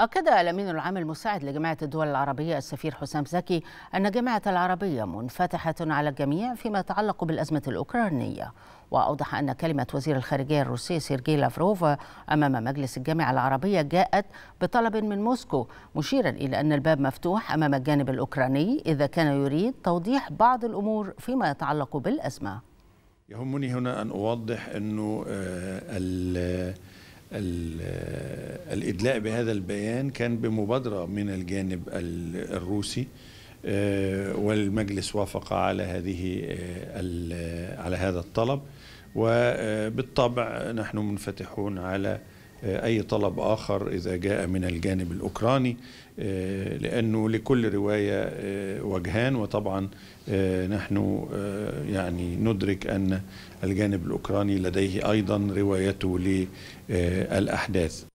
أكد الأمين العام المساعد لجامعة الدول العربية السفير حسام زكي أن جامعة العربية منفتحة على الجميع فيما يتعلق بالأزمة الأوكرانية. وأوضح أن كلمة وزير الخارجية الروسي سيرجي لافروف أمام مجلس الجامعة العربية جاءت بطلب من موسكو مشيرا إلى أن الباب مفتوح أمام الجانب الأوكراني إذا كان يريد توضيح بعض الأمور فيما يتعلق بالأزمة. يهمني هنا أن أوضح أنه الإدلاء بهذا البيان كان بمبادرة من الجانب الروسي والمجلس وافق على هذه على هذا الطلب وبالطبع نحن منفتحون على أي طلب آخر إذا جاء من الجانب الأوكراني لأنه لكل رواية وجهان وطبعا نحن يعني ندرك أن الجانب الأوكراني لديه أيضا روايته للأحداث.